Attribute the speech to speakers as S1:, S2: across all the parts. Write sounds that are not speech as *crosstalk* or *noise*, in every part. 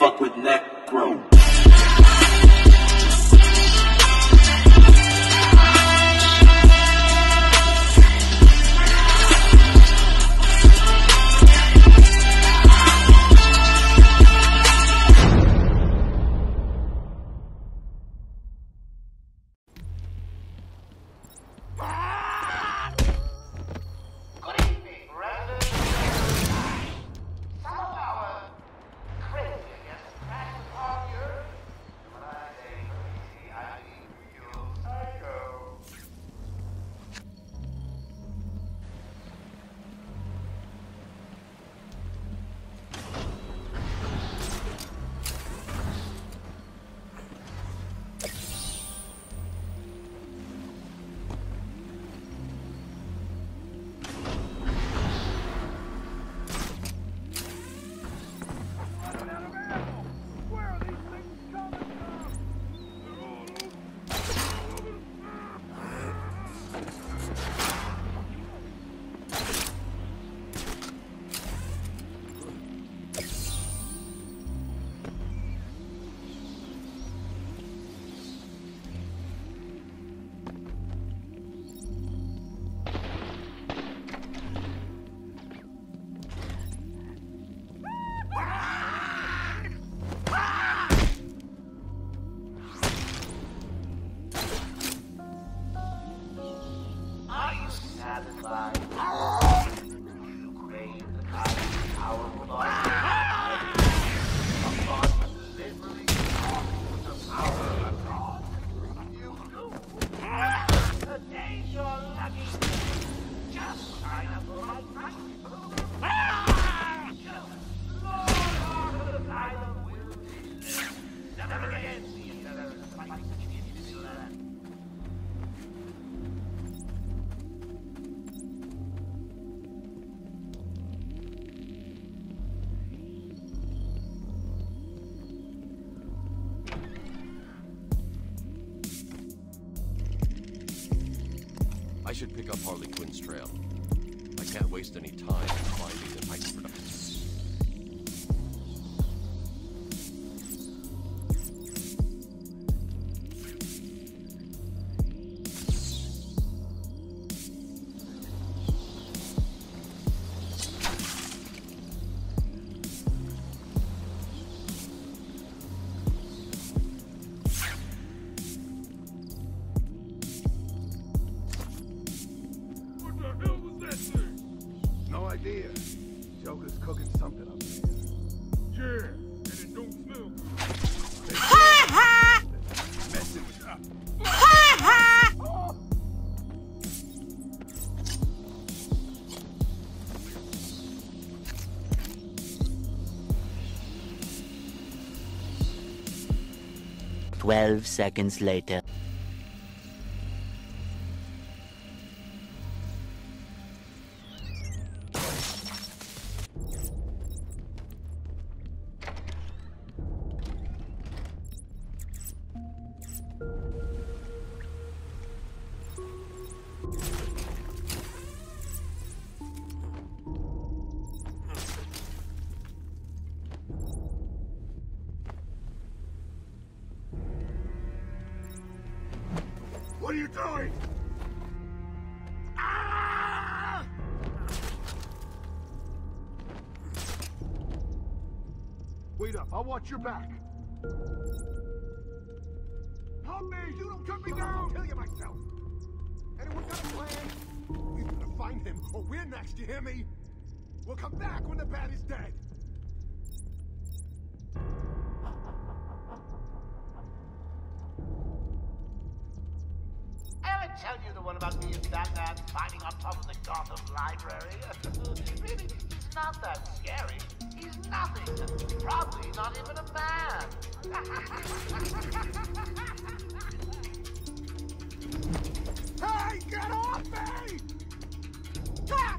S1: fuck with Necro.
S2: I
S3: should pick up Harley Quinn's trail. I can't waste any time finding the production.
S4: Idea. Joker's cooking something up there.
S5: Yeah, and it don't smell good.
S4: Messing with us.
S6: Twelve seconds later.
S4: What are you doing? Ah! Wait up, I'll watch your back. Help me! You don't cut me down! I'll kill you myself! Anyone got a plan? We've got to find him, or we're next, you hear me? We'll come back when the bat is dead!
S2: Tell you the one about me and Batman fighting on top of the Gotham Library? *laughs* really, he's not that scary. He's nothing. Probably not even a man. *laughs*
S4: Hey, get off me! Ah!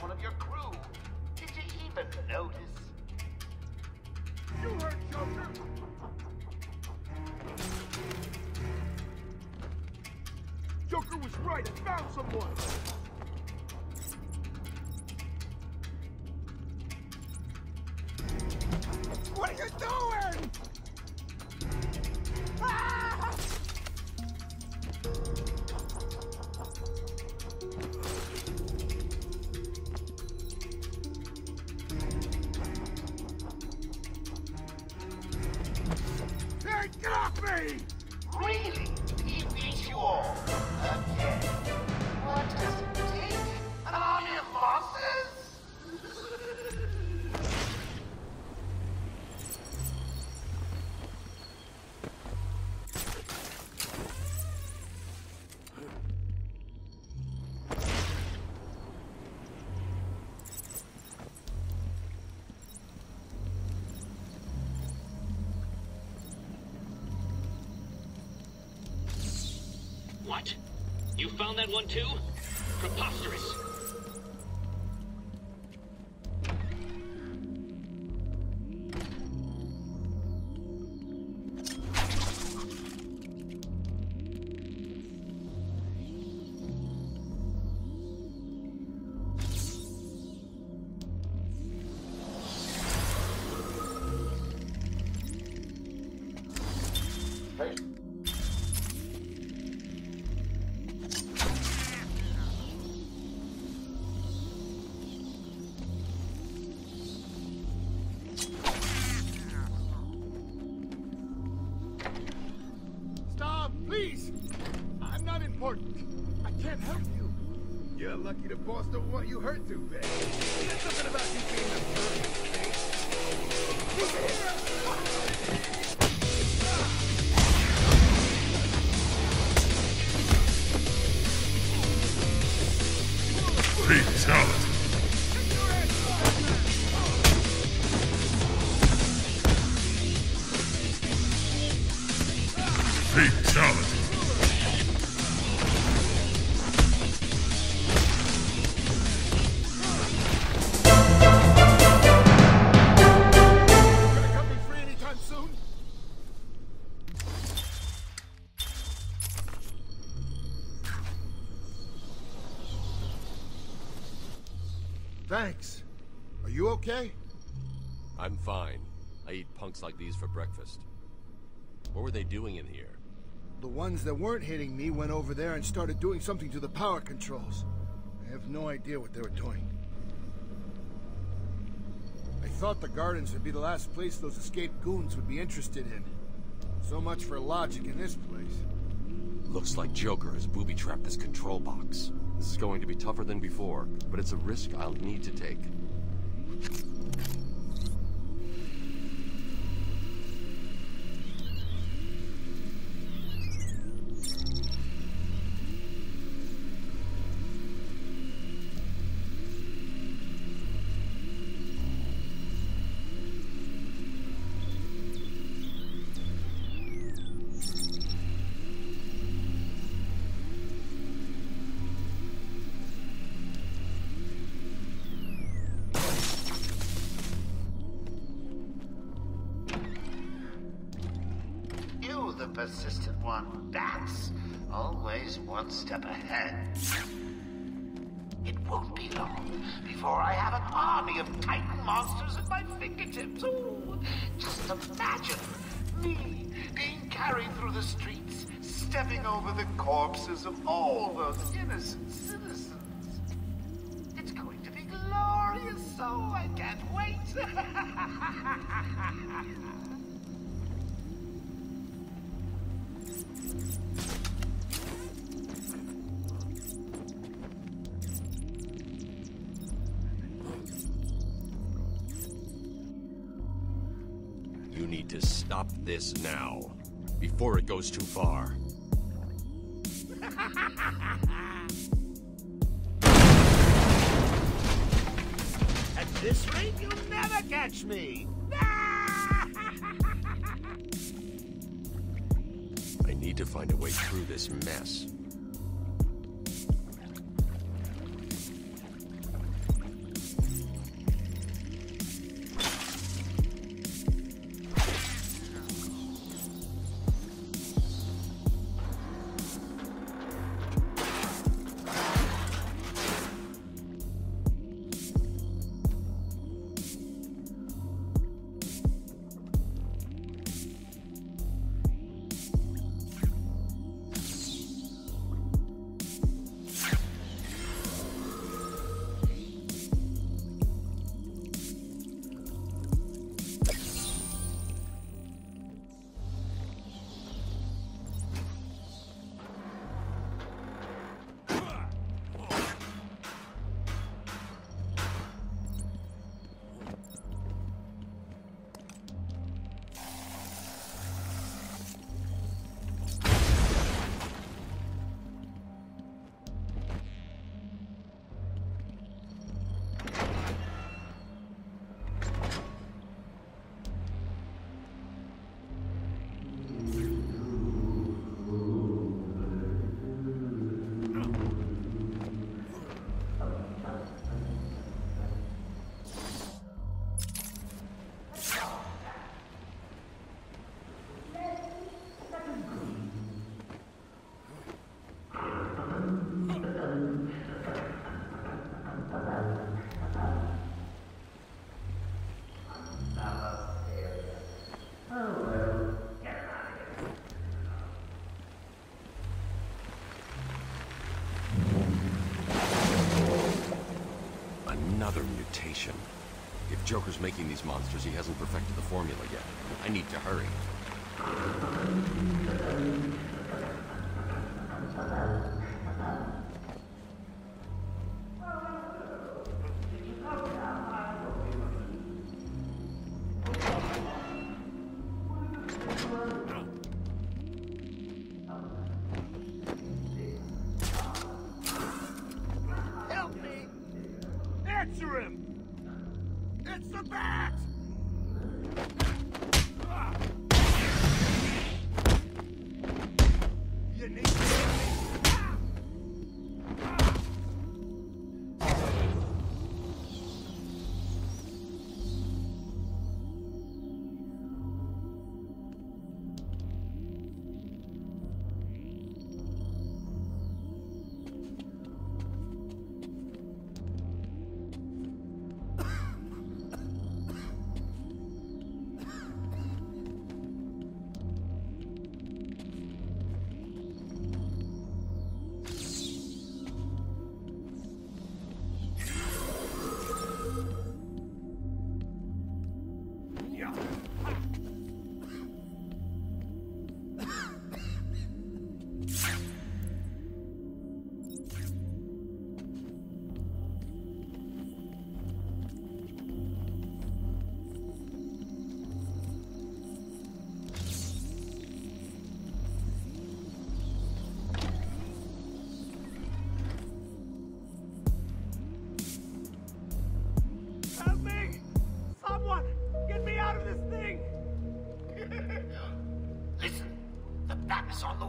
S1: One of your crew. Did you even notice?
S5: You heard, Joker! Joker was right, I found someone! Me!
S1: You
S7: found that one too? Preposterous.
S5: Can't help you. You're lucky the boss don't want you hurt too bad. There's something about you being a perfect
S4: Fatality.
S5: Thanks. Are you okay?
S3: I'm fine. I eat punks like these for breakfast. What were they doing in here?
S5: The ones that weren't hitting me went over there and started doing something to the power controls. I have no idea what they were doing. I thought the gardens would be the last place those escaped goons would be interested in. So much for logic in this place.
S3: Looks like Joker has booby-trapped this control box. Is going to be tougher than before, but it's a risk I'll need to take.
S1: Persistent one. Bats. Always one step ahead. It won't be long before I have an army of Titan monsters at my fingertips. Ooh, just imagine me being carried through the streets, stepping over the corpses of all those innocent citizens. It's going to be glorious, so I can't wait. *laughs*
S3: You need to stop this now, before it goes too far. *laughs*
S1: At this rate, you'll never catch me!
S3: Need to find a way through this mess. Another mutation. If Joker's making these monsters, he hasn't perfected the formula yet. I need to hurry.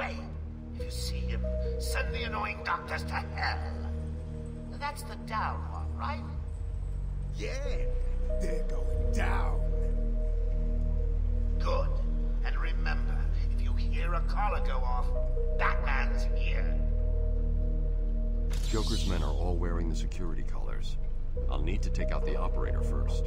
S1: Is on the way. If you see him, send the annoying doctors to hell. That's the down one, right?
S5: Yeah, they're going down.
S1: Good. And remember, if you hear a collar go off, Batman's here.
S3: Joker's men are all wearing the security collars. I'll need to take out the operator first.